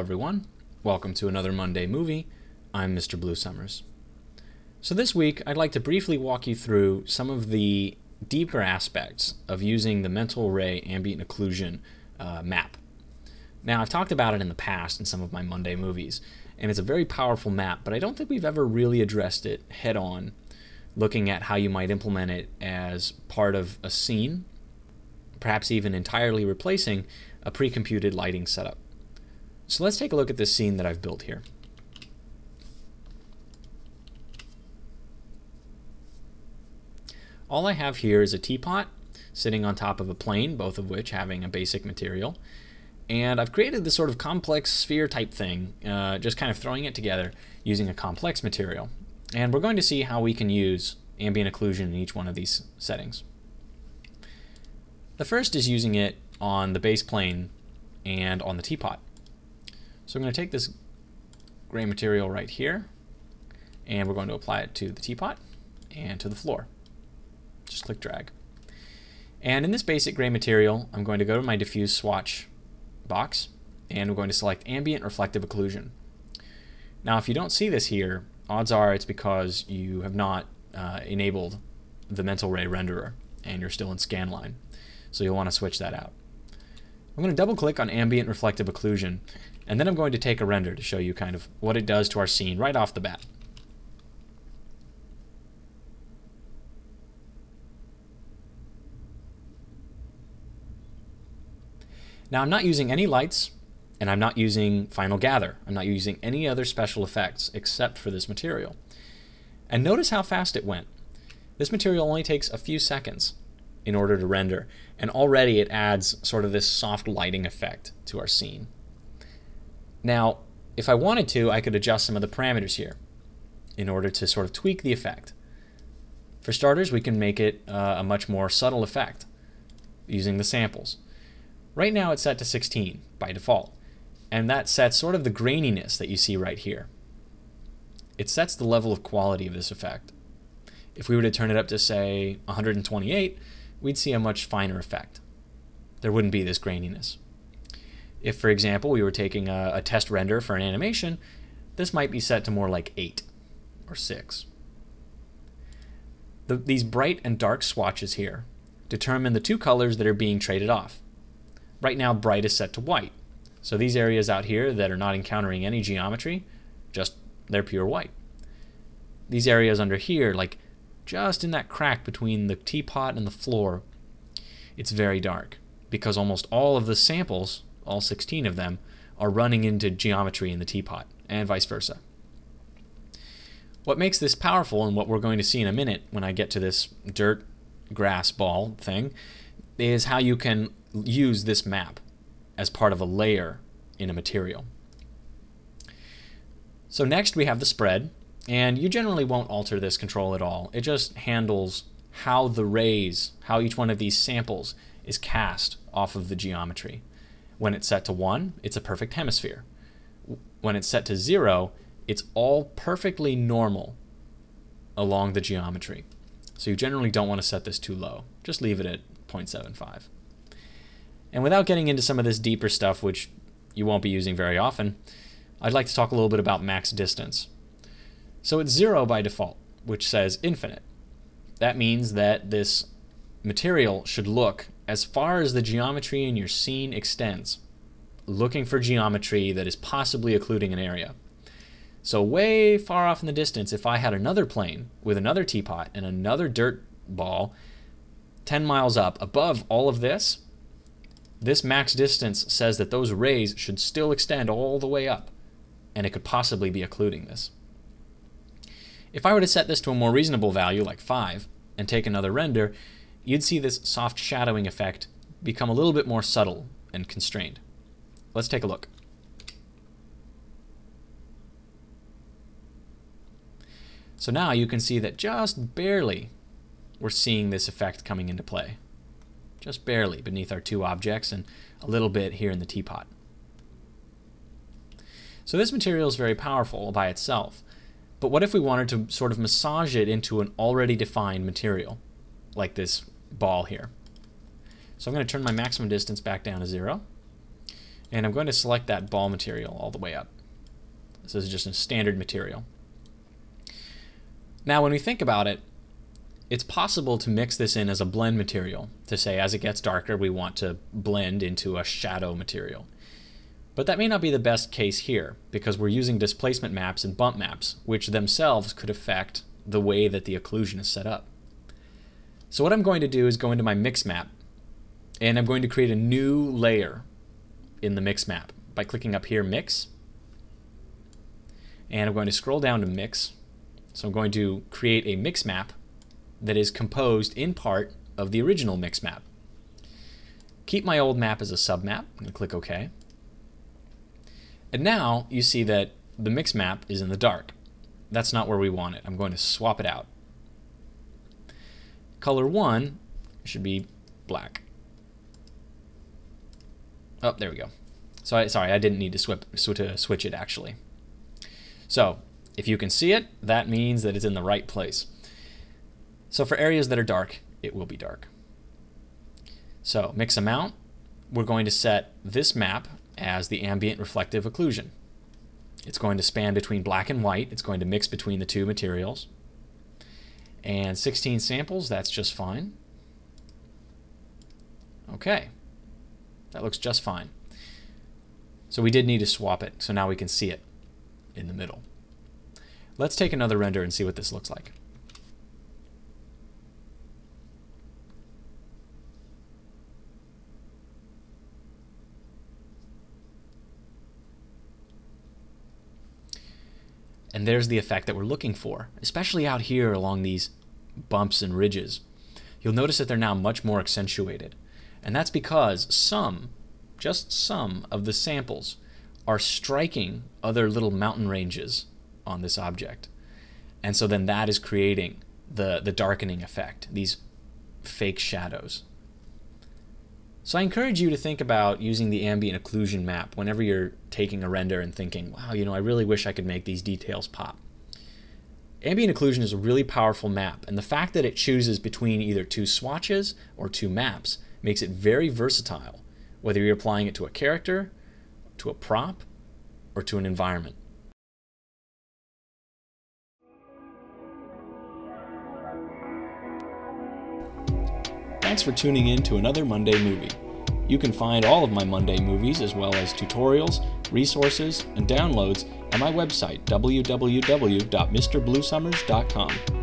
everyone. Welcome to another Monday movie. I'm Mr. Bluesummers. So, this week, I'd like to briefly walk you through some of the deeper aspects of using the mental ray ambient occlusion uh, map. Now, I've talked about it in the past in some of my Monday movies, and it's a very powerful map, but I don't think we've ever really addressed it head on, looking at how you might implement it as part of a scene, perhaps even entirely replacing a pre computed lighting setup. So let's take a look at this scene that I've built here. All I have here is a teapot sitting on top of a plane, both of which having a basic material. And I've created this sort of complex sphere type thing, uh, just kind of throwing it together using a complex material. And we're going to see how we can use ambient occlusion in each one of these settings. The first is using it on the base plane and on the teapot. So I'm going to take this gray material right here and we're going to apply it to the teapot and to the floor. Just click drag. And in this basic gray material, I'm going to go to my diffuse swatch box and I'm going to select ambient reflective occlusion. Now if you don't see this here, odds are it's because you have not uh, enabled the mental ray renderer and you're still in scanline. So you'll want to switch that out. I'm going to double click on ambient reflective occlusion and then I'm going to take a render to show you kind of what it does to our scene right off the bat. Now I'm not using any lights and I'm not using Final Gather. I'm not using any other special effects except for this material. And notice how fast it went. This material only takes a few seconds in order to render, and already it adds sort of this soft lighting effect to our scene. Now, if I wanted to, I could adjust some of the parameters here in order to sort of tweak the effect. For starters, we can make it uh, a much more subtle effect using the samples. Right now it's set to 16 by default, and that sets sort of the graininess that you see right here. It sets the level of quality of this effect. If we were to turn it up to say 128, we'd see a much finer effect. There wouldn't be this graininess. If, for example, we were taking a, a test render for an animation, this might be set to more like 8 or 6. The, these bright and dark swatches here determine the two colors that are being traded off. Right now, bright is set to white. So these areas out here that are not encountering any geometry, just they're pure white. These areas under here, like just in that crack between the teapot and the floor, it's very dark because almost all of the samples all 16 of them, are running into geometry in the teapot, and vice versa. What makes this powerful, and what we're going to see in a minute when I get to this dirt grass ball thing, is how you can use this map as part of a layer in a material. So next we have the spread, and you generally won't alter this control at all. It just handles how the rays, how each one of these samples is cast off of the geometry. When it's set to 1, it's a perfect hemisphere. When it's set to 0, it's all perfectly normal along the geometry. So you generally don't want to set this too low. Just leave it at 0.75. And without getting into some of this deeper stuff, which you won't be using very often, I'd like to talk a little bit about max distance. So it's 0 by default, which says infinite. That means that this material should look as far as the geometry in your scene extends, looking for geometry that is possibly occluding an area. So way far off in the distance, if I had another plane with another teapot and another dirt ball 10 miles up above all of this, this max distance says that those rays should still extend all the way up, and it could possibly be occluding this. If I were to set this to a more reasonable value, like 5, and take another render, you'd see this soft shadowing effect become a little bit more subtle and constrained. Let's take a look. So now you can see that just barely we're seeing this effect coming into play. Just barely beneath our two objects and a little bit here in the teapot. So this material is very powerful by itself. But what if we wanted to sort of massage it into an already defined material, like this ball here. So I'm going to turn my maximum distance back down to zero. And I'm going to select that ball material all the way up. This is just a standard material. Now, when we think about it, it's possible to mix this in as a blend material, to say as it gets darker, we want to blend into a shadow material. But that may not be the best case here, because we're using displacement maps and bump maps, which themselves could affect the way that the occlusion is set up. So what I'm going to do is go into my mix map, and I'm going to create a new layer in the mix map by clicking up here, Mix, and I'm going to scroll down to Mix. So I'm going to create a mix map that is composed in part of the original mix map. Keep my old map as a submap and click OK. And now you see that the mix map is in the dark. That's not where we want it. I'm going to swap it out. Color 1 should be black. Oh, there we go. So I, sorry, I didn't need to, swip, to switch it actually. So if you can see it, that means that it's in the right place. So for areas that are dark, it will be dark. So mix amount, we're going to set this map as the ambient reflective occlusion. It's going to span between black and white. It's going to mix between the two materials. And 16 samples, that's just fine. Okay, that looks just fine. So we did need to swap it, so now we can see it in the middle. Let's take another render and see what this looks like. And there's the effect that we're looking for, especially out here along these bumps and ridges. You'll notice that they're now much more accentuated. And that's because some, just some, of the samples are striking other little mountain ranges on this object. And so then that is creating the, the darkening effect, these fake shadows. So I encourage you to think about using the ambient occlusion map whenever you're taking a render and thinking, wow, you know, I really wish I could make these details pop. Ambient occlusion is a really powerful map, and the fact that it chooses between either two swatches or two maps makes it very versatile, whether you're applying it to a character, to a prop, or to an environment. Thanks for tuning in to another Monday movie. You can find all of my Monday movies as well as tutorials, resources, and downloads at my website www.mrbluesummers.com.